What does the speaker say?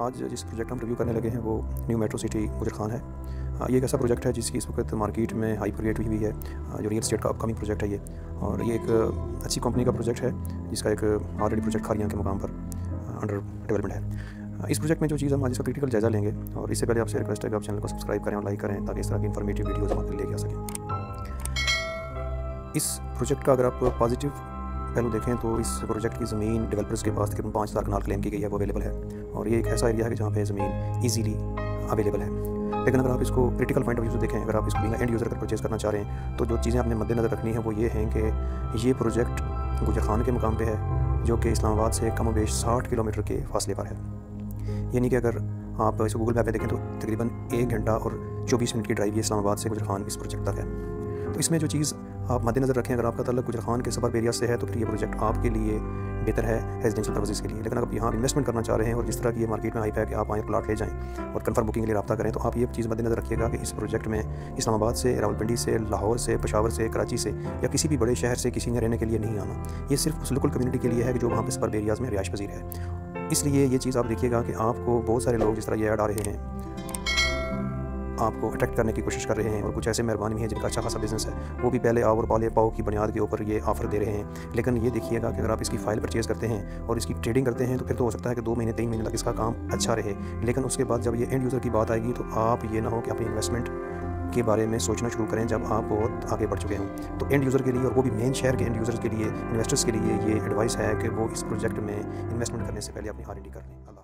आज जिस प्रोजेक्ट हम रिव्यू करने लगे हैं वो न्यू मेट्रो सिटी गुजर खान है ये एक ऐसा प्रोजेक्ट है जिसकी इस वक्त मार्केट में हाइपर रेट हुई हुई है जो रियल स्टेट का अपकमिंग प्रोजेक्ट है ये। और ये एक अच्छी कंपनी का प्रोजेक्ट है, जिसका एक ऑलरेडी प्रोजेक्ट खारियाँ के मुकाम पर अंडर डेवलपमेंट है। इस प्रोजेक्ट में जो चीज़ हम आज इसका क्रिटिकल जायजा लेंगे, और इससे पहले आपसे रिक्वेस्ट है कि आप चैनल को सब्सक्राइब करें और लाइक करें, ताकि इस तरह की इन्फॉर्मेटिव वीडियोज़ हम लेके आ सकें। इस प्रोजेक्ट का अगर आप पॉजिटिव पहलू देखें तो इस प्रोजेक्ट की ज़मीन डेवलपर्स के पास तकरीबन पाँच लाख नाल क्लेम की गई है, वो अवेलेबल है। और ये एक ऐसा एरिया है कि जहाँ पे ज़मीन ईजीली अवेलेबल है। लेकिन अगर आप इसको क्रिटिकल पॉइंट ऑफ़ व्यू से देखें, अगर आप इसको बिना एंड यूज़र कर परचेज़ करना चाह रहे हैं तो जो चीज़ें आपने मद्देनज़र रखनी है वो ये हैं कि ये प्रोजेक्ट गुजर खान के मुकाम पर है, जो कि इस्लामाबाद से कम बेश साठ किलोमीटर के फासले पर है। यानी कि अगर आप इसको गूगल मैप में देखें तो तकरीबन एक घंटा और चौबीस मिनट की ड्राइव ये इस्लामाबाद से गुजर खान इस प्रोजेक्ट तक है। तो इसमें जो चीज़ आप मद्देनज़र रखें, अगर आपका तल्लक गुजर खान के सफ़र एरिया से है तो फिर ये प्रोजेक्ट आपके लिए बेहतर है रेजिडेंशियल पर्पजेज़ के लिए। लेकिन अगर यहाँ इन्वेस्टमेंट करना चाह रहे हैं और जिस तरह की ये मार्केट में हाइप है कि आप आए प्लाट ले जाएँ और कन्फर्म बुकिंग के लिए रब्ता करें तो आप ये चीज़ मद्देनज़र रखिएगा कि इस प्रोजेक्ट में इस्लामाबाद से, रावलपिंडी से, लाहौर से, पशावर से, कराची से या किसी भी बड़े शहर से किसी ने रहने के लिए नहीं आना। ये सिर्फ़ उस लोकल कम्युनिटी के लिए है कि जो वहाँ पर सफ़र एरियाज़ में रिहाइश पजीर है। इसलिए ये चीज़ आप देखिएगा कि आपको बहुत सारे लोग जिस तरह ये ऐड आ रहे हैं आपको अट्रैक्ट करने की कोशिश कर रहे हैं और कुछ ऐसे मेहरबानी भी हैं जिनका अच्छा खासा बिज़नेस है। वो भी पहले आओ और पाले पाओ की बुनियाद के ऊपर ये ऑफ़र दे रहे हैं। लेकिन ये देखिएगा कि अगर आप इसकी फ़ाइल परचेज़ करते हैं और इसकी ट्रेडिंग करते हैं तो फिर तो हो सकता है कि दो महीने, तीन महीने तक इसका काम अच्छा रहे। लेकिन उसके बाद जब ये एंड यूज़र की बात आएगी तो आप ये ना हो कि अपनी इन्वेस्टमेंट के बारे में सोचना शुरू करें जब आप बहुत आगे बढ़ चुके हों। तो एंड यूज़र के लिए और वो भी मेन शहर के एंड यूज़र्स के लिए इन्वेस्टर्स के लिए ये एडवाइस है कि वो इस प्रोजेक्ट में इन्वेस्टमेंट करने से पहले अपनी आर कर लें।